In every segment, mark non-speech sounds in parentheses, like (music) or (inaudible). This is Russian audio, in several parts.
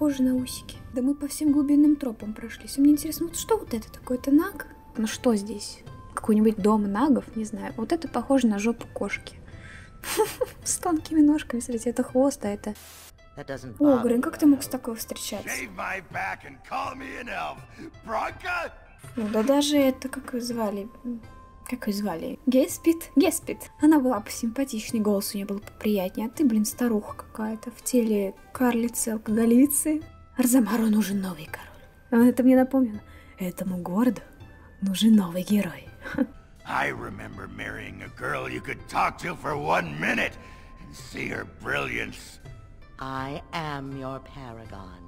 похоже на усики. Да мы по всем глубинным тропам прошлись. И мне интересно, вот что вот это такое? Это наг? Ну что здесь? Какой-нибудь дом нагов? Не знаю. Вот это похоже на жопу кошки. (laughs) С тонкими ножками, смотрите, это хвост, а это... О, Грин, как ты мог с такого встречаться? Ну да даже это, как ее звали? Как ее звали? Геспит? Геспит. Она была посимпатичнее, голос у нее был поприятнее. А ты, блин, старуха какая-то в теле карлицы, алкоголицы. Арзамару нужен новый король. А это мне напомнило. Этому городу нужен новый герой. I remember marrying a girl you could talk to for one minute and see her brilliance. I am your paragon.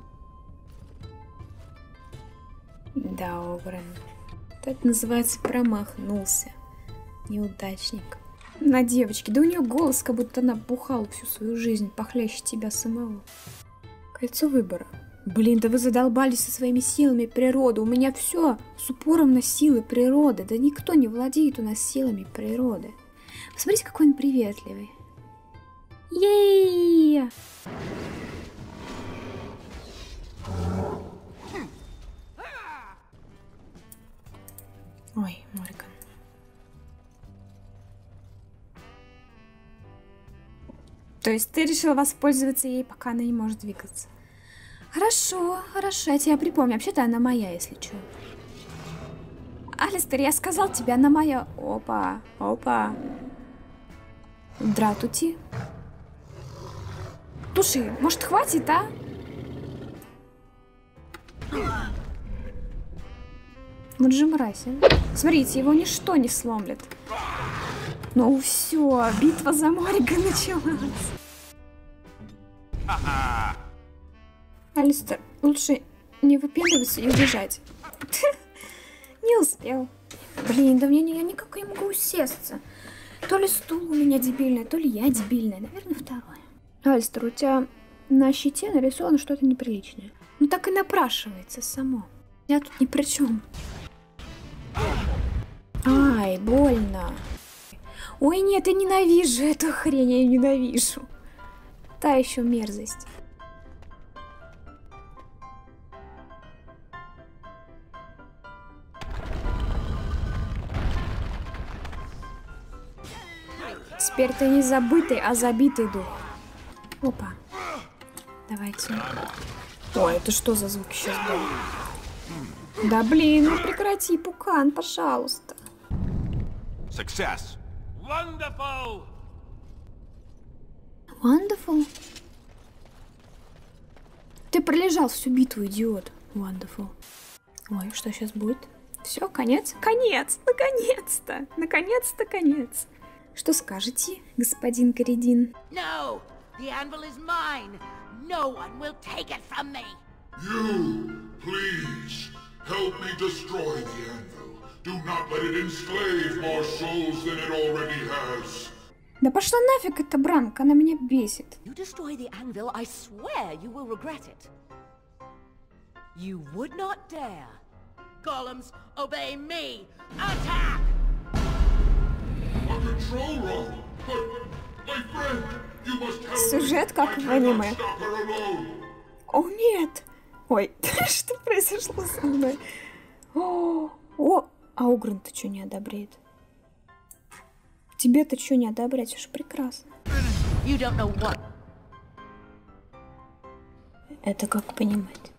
Да, Огрен. Это называется промахнулся. Неудачник. На девочке. Да у нее голос, как будто она бухала всю свою жизнь, похлеще тебя самого. Кольцо выбора. Блин, да вы задолбались со своими силами природы. У меня все с упором на силы природы. Да никто не владеет у нас силами природы. Посмотрите, какой он приветливый. Ей! Ой, Морган. То есть ты решила воспользоваться ей, пока она не может двигаться? Хорошо, хорошо, я тебя припомню. Вообще-то она моя, если что. Алистер, я сказал тебе, она моя. Опа, опа. Дратути. Слушай, может хватит, а? Мразь, а. Смотрите, его ничто не сломлет. Ну все, битва за Морига (laughs) началась. Алистер, лучше не выпендриваться и убежать. (laughs) Не успел. Блин, да мне я никак не могу усесться. То ли стул у меня дебильный, то ли я дебильная. Наверное, второе. Алистер, у тебя на щите нарисовано что-то неприличное. Ну так и напрашивается само. Я тут ни при чем. Ай, больно. Ой, нет, я ненавижу эту хрень, я ненавижу. Та еще мерзость. Теперь ты не забытый, а забитый дух. Опа. Давайте. Ой, это что за звук сейчас был? Да блин, ну прекрати, Пукан, пожалуйста. Success. Wonderful! Wonderful. Ты пролежал всю битву, идиот. Wonderful. Ой, что сейчас будет? Все, конец? Конец! Наконец-то! Наконец-то конец! Что скажете, господин Коридин? No! The anvil is mine! No one will take it from me! You, please, help me destroy the anvil. Do not let it enslave more souls than it already has. Да пошла нафиг эта Бранка, она меня бесит. You destroy the anvil, I swear you will regret it. You would not dare. Golems, obey me! Attack! A control room! But, my friend, you must help Сюжет me. как I в аниме. stop her alone. О, нет! Ой, что произошло со мной? О, о а Угран-то что не одобряет? Тебе-то что не одобрять? Уж прекрасно. Это как понимать?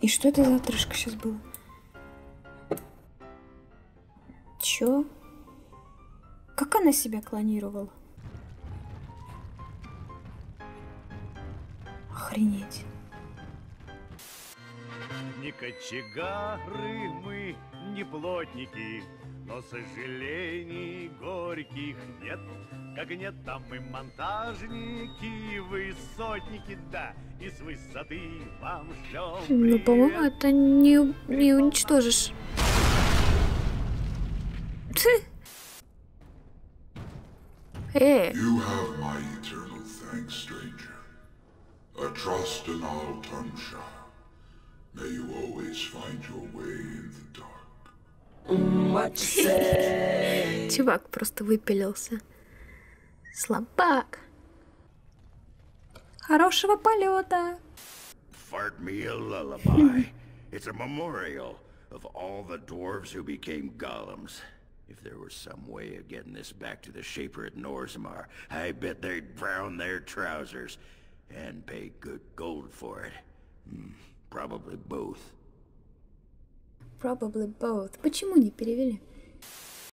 И что это за отрыжка сейчас было? Чё? Как она себя клонировала? Охренеть. Кочегары мы, не плотники, но сожалений горьких нет. Как нет там и монтажники, высотники, да, и с высоты вам шлем Ну, по-моему, это не, не уничтожишь. Тьфу. Э, You have my eternal thanks, stranger. A trust in all Tumshire. May you always find your way in the dark. (laughs) чувак просто выпилился. Слабак. Хорошего полета! Fart me a lullaby. (laughs) it's a memorial of all the dwarves who became golems. If there was some way of getting this back to the Shaper at Norzamar, I bet they'd brown their trousers and pay good gold for it. Hmm, Probably both. Probably both. Почему не перевели?